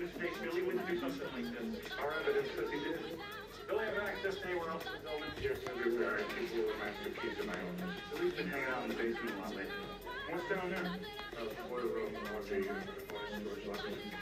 wouldn't do something like this. Our evidence says he did. They'll have access to anyone else's elements here everywhere, people will have the keys to my own. So we've been hanging out in the basement a lot lately. What's down there? Uh, the boiler room, the uh, storage locker.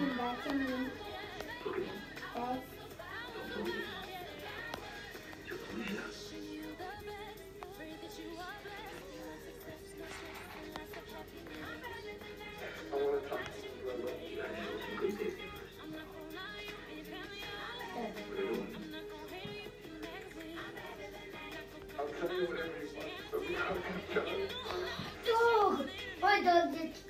come back to me. That's I'll tell you whatever you want, but we are to kill it. Dog! Why does it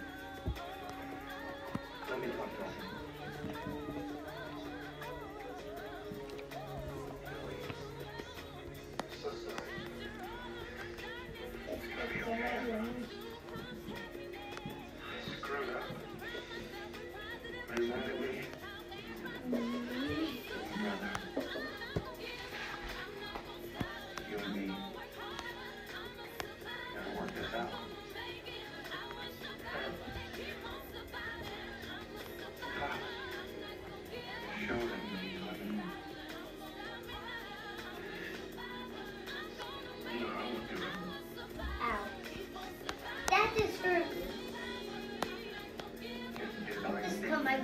you and me. You gotta work this out.